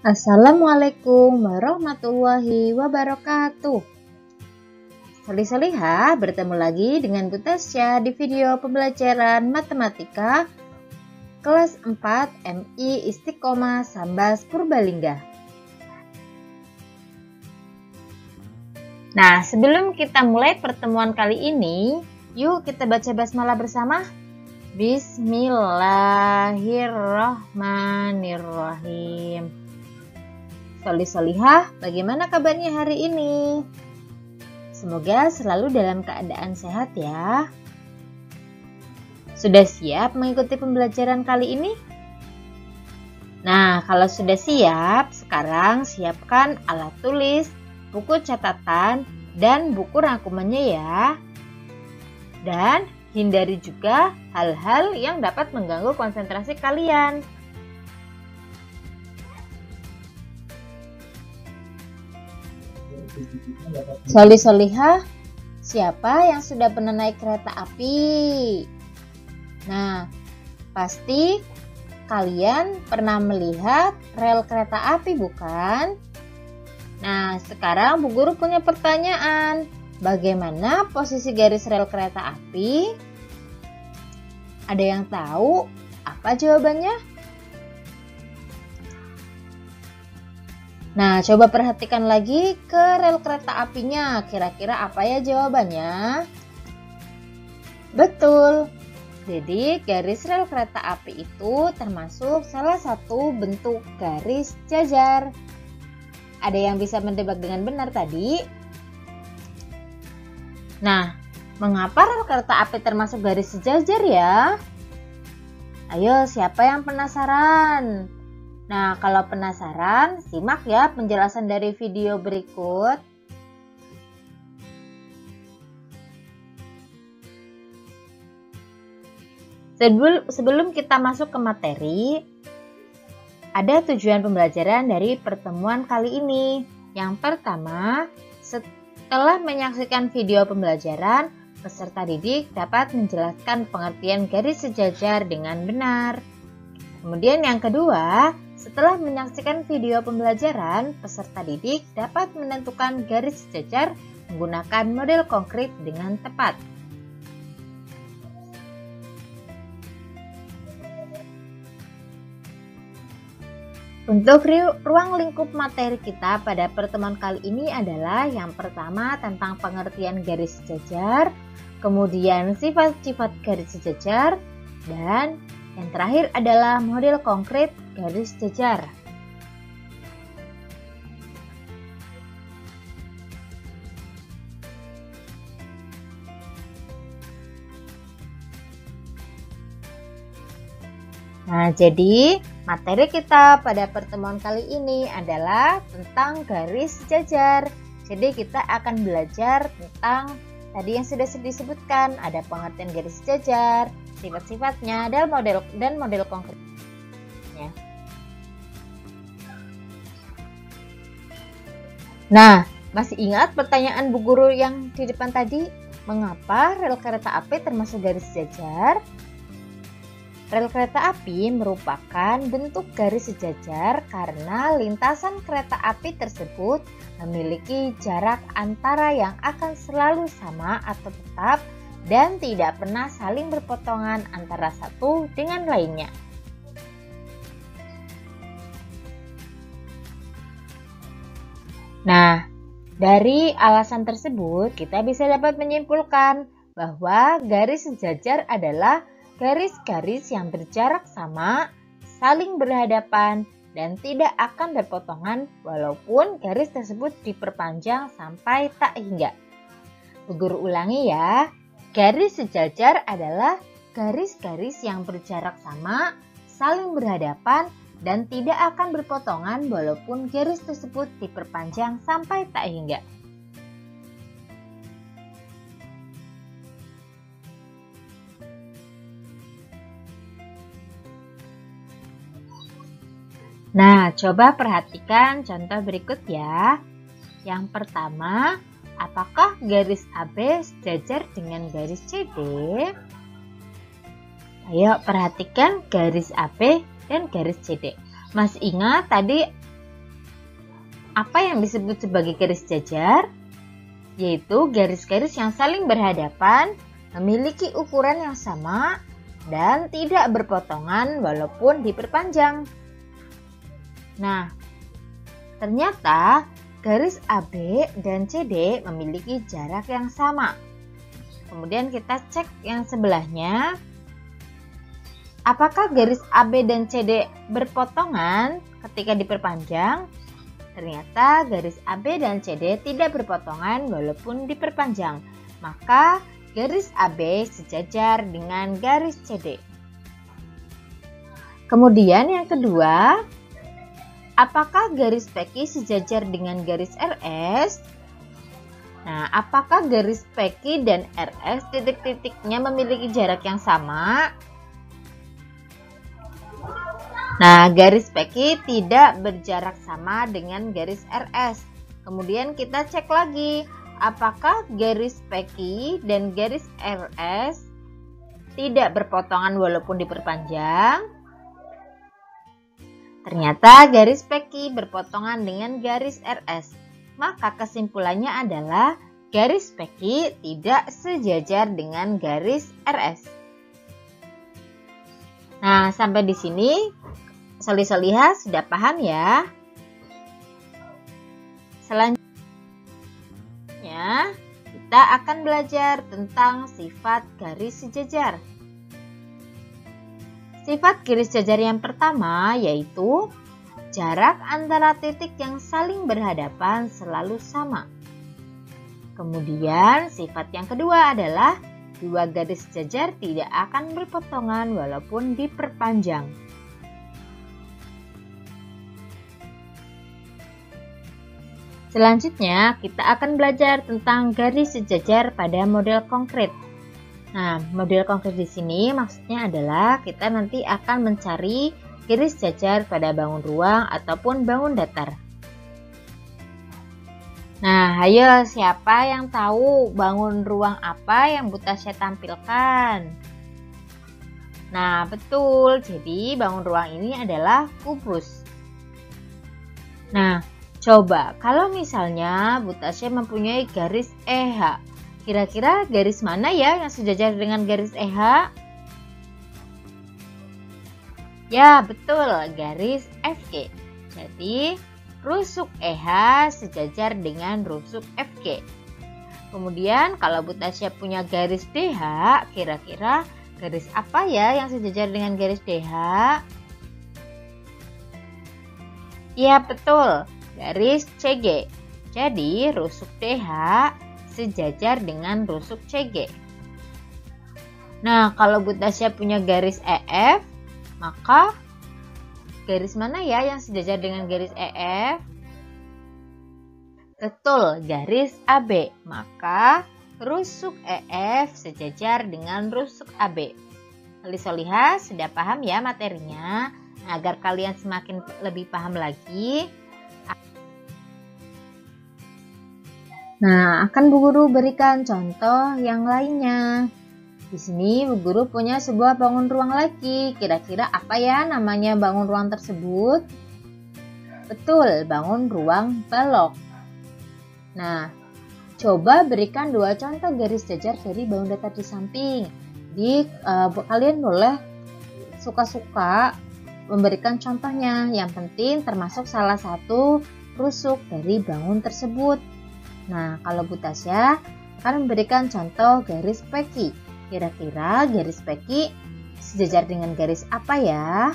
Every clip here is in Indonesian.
Assalamualaikum warahmatullahi wabarakatuh. Salih-salihah bertemu lagi dengan Bu Tasya di video pembelajaran matematika kelas 4 MI Istiqomah Sambas Purbalingga. Nah, sebelum kita mulai pertemuan kali ini, yuk kita baca basmalah bersama. Bismillahirrahmanirrahim. Soli Solihah, bagaimana kabarnya hari ini? Semoga selalu dalam keadaan sehat ya. Sudah siap mengikuti pembelajaran kali ini? Nah, kalau sudah siap, sekarang siapkan alat tulis, buku catatan, dan buku rangkumannya ya. Dan hindari juga hal-hal yang dapat mengganggu konsentrasi kalian. Soli Soliha, siapa yang sudah pernah naik kereta api? Nah, pasti kalian pernah melihat rel kereta api bukan? Nah, sekarang Bu Guru punya pertanyaan. Bagaimana posisi garis rel kereta api? Ada yang tahu apa jawabannya? Nah, coba perhatikan lagi ke rel kereta apinya. Kira-kira apa ya jawabannya? Betul. Jadi, garis rel kereta api itu termasuk salah satu bentuk garis jajar. Ada yang bisa mendebak dengan benar tadi? Nah, mengapa rel kereta api termasuk garis sejajar ya? Ayo, siapa yang penasaran? Nah, kalau penasaran, simak ya penjelasan dari video berikut. Sebelum kita masuk ke materi, ada tujuan pembelajaran dari pertemuan kali ini. Yang pertama, setelah menyaksikan video pembelajaran, peserta didik dapat menjelaskan pengertian garis sejajar dengan benar. Kemudian yang kedua, setelah menyaksikan video pembelajaran, peserta didik dapat menentukan garis sejajar menggunakan model konkret dengan tepat. Untuk ruang lingkup materi kita pada pertemuan kali ini adalah yang pertama tentang pengertian garis sejajar, kemudian sifat-sifat garis sejajar, dan yang terakhir adalah model konkret garis jajar. Nah, jadi materi kita pada pertemuan kali ini adalah tentang garis jajar. Jadi kita akan belajar tentang tadi yang sudah disebutkan, ada pengertian garis jajar, sifat-sifatnya dan model dan model konkretnya. Nah, masih ingat pertanyaan Bu Guru yang di depan tadi? Mengapa rel kereta api termasuk garis sejajar? Rel kereta api merupakan bentuk garis sejajar karena lintasan kereta api tersebut memiliki jarak antara yang akan selalu sama atau tetap dan tidak pernah saling berpotongan antara satu dengan lainnya. Nah, dari alasan tersebut kita bisa dapat menyimpulkan bahwa garis sejajar adalah garis-garis yang berjarak sama, saling berhadapan, dan tidak akan berpotongan walaupun garis tersebut diperpanjang sampai tak hingga. Guru ulangi ya, Garis sejajar adalah garis-garis yang berjarak sama, saling berhadapan, dan tidak akan berpotongan walaupun garis tersebut diperpanjang sampai tak hingga. Nah, coba perhatikan contoh berikut ya. Yang pertama, Apakah garis AB sejajar dengan garis CD? Ayo perhatikan garis AB dan garis CD. Mas ingat tadi apa yang disebut sebagai garis jajar? Yaitu garis-garis yang saling berhadapan, memiliki ukuran yang sama, dan tidak berpotongan walaupun diperpanjang. Nah, ternyata garis AB dan CD memiliki jarak yang sama. Kemudian kita cek yang sebelahnya. Apakah garis AB dan CD berpotongan ketika diperpanjang? Ternyata garis AB dan CD tidak berpotongan walaupun diperpanjang. Maka garis AB sejajar dengan garis CD. Kemudian yang kedua, apakah garis PQ sejajar dengan garis RS? Nah, apakah garis PQ dan RS titik-titiknya memiliki jarak yang sama? Nah, garis PQ tidak berjarak sama dengan garis RS. Kemudian kita cek lagi, apakah garis PQ dan garis RS tidak berpotongan walaupun diperpanjang? Ternyata garis PQ berpotongan dengan garis RS. Maka kesimpulannya adalah garis PQ tidak sejajar dengan garis RS. Nah, sampai di sini Soli-soliha sudah paham ya? Selanjutnya, kita akan belajar tentang sifat garis sejajar. Sifat garis sejajar yang pertama yaitu jarak antara titik yang saling berhadapan selalu sama. Kemudian, sifat yang kedua adalah dua garis sejajar tidak akan berpotongan walaupun diperpanjang. Selanjutnya, kita akan belajar tentang garis sejajar pada model konkret. Nah, model konkret di sini maksudnya adalah kita nanti akan mencari garis sejajar pada bangun ruang ataupun bangun datar. Nah, ayo siapa yang tahu bangun ruang apa yang Butasya tampilkan? Nah, betul. Jadi, bangun ruang ini adalah kubus. Nah, Coba, kalau misalnya Bu Tasya mempunyai garis EH, kira-kira garis mana ya yang sejajar dengan garis EH? Ya, betul, garis FG. Jadi, rusuk EH sejajar dengan rusuk FG. Kemudian, kalau Bu Tasya punya garis DH, kira-kira garis apa ya yang sejajar dengan garis DH? Ya, betul garis CG. Jadi rusuk DH sejajar dengan rusuk CG. Nah, kalau Bu Tasya punya garis EF, maka garis mana ya yang sejajar dengan garis EF? Betul, garis AB. Maka rusuk EF sejajar dengan rusuk AB. Lihat, sudah paham ya materinya? Nah, agar kalian semakin lebih paham lagi, Nah, akan Bu Guru berikan contoh yang lainnya. Di sini Bu Guru punya sebuah bangun ruang lagi. Kira-kira apa ya namanya bangun ruang tersebut? Betul, bangun ruang balok. Nah, coba berikan dua contoh garis jajar dari bangun datar di samping. Di uh, kalian boleh suka-suka memberikan contohnya. Yang penting termasuk salah satu rusuk dari bangun tersebut. Nah, kalau Bu Tasya akan memberikan contoh garis peki. Kira-kira garis peki sejajar dengan garis apa ya?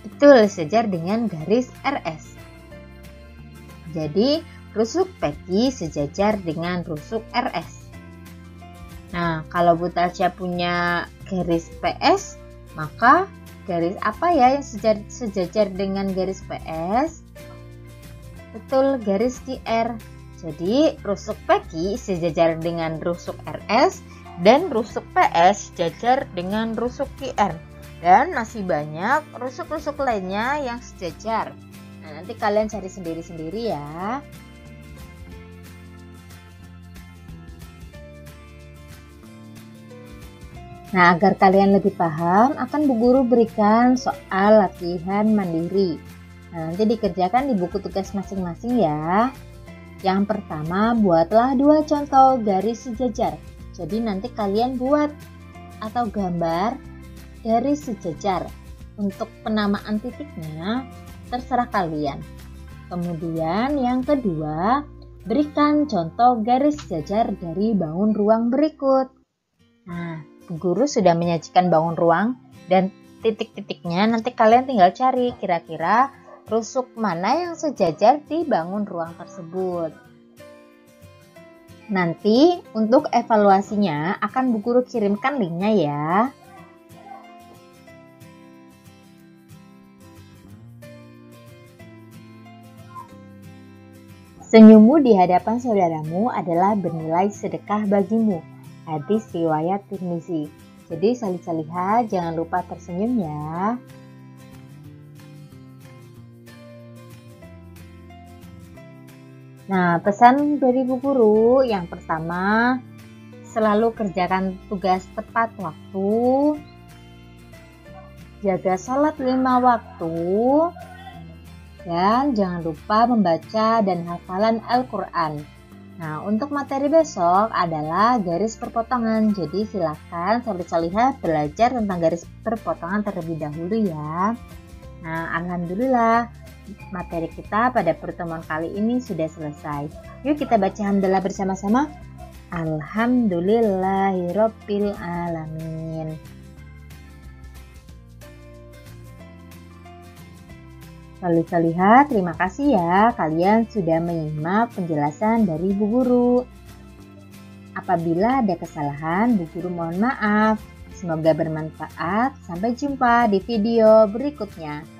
Betul, sejajar dengan garis RS. Jadi, rusuk peki sejajar dengan rusuk RS. Nah, kalau Bu Tasya punya garis PS, maka garis apa ya yang sejajar dengan garis PS? Betul, garis QR. Jadi, rusuk PQ sejajar dengan rusuk RS dan rusuk PS sejajar dengan rusuk QR. Dan masih banyak rusuk-rusuk lainnya yang sejajar. Nah, nanti kalian cari sendiri-sendiri ya. Nah, agar kalian lebih paham, akan Bu Guru berikan soal latihan mandiri. Nah, nanti dikerjakan di buku tugas masing-masing ya. Yang pertama, buatlah dua contoh garis sejajar. Jadi nanti kalian buat atau gambar garis sejajar. Untuk penamaan titiknya terserah kalian. Kemudian yang kedua, berikan contoh garis sejajar dari bangun ruang berikut. Nah, guru sudah menyajikan bangun ruang dan titik-titiknya nanti kalian tinggal cari kira-kira rusuk mana yang sejajar di bangun ruang tersebut. Nanti untuk evaluasinya akan Bu Guru kirimkan linknya ya. Senyummu di hadapan saudaramu adalah bernilai sedekah bagimu. Hadis riwayat Tirmizi. Jadi salih-salihah jangan lupa tersenyum ya. Nah, pesan dari Bu Guru yang pertama, selalu kerjakan tugas tepat waktu, jaga sholat lima waktu, dan jangan lupa membaca dan hafalan Al-Quran. Nah, untuk materi besok adalah garis perpotongan. Jadi silakan Sobat Solihah belajar tentang garis perpotongan terlebih dahulu ya. Nah, Alhamdulillah materi kita pada pertemuan kali ini sudah selesai. Yuk kita baca hamdalah bersama-sama. Alhamdulillahirabbil alamin. Lalu lihat, terima kasih ya kalian sudah menyimak penjelasan dari Bu Guru. Apabila ada kesalahan, Bu Guru mohon maaf. Semoga bermanfaat. Sampai jumpa di video berikutnya.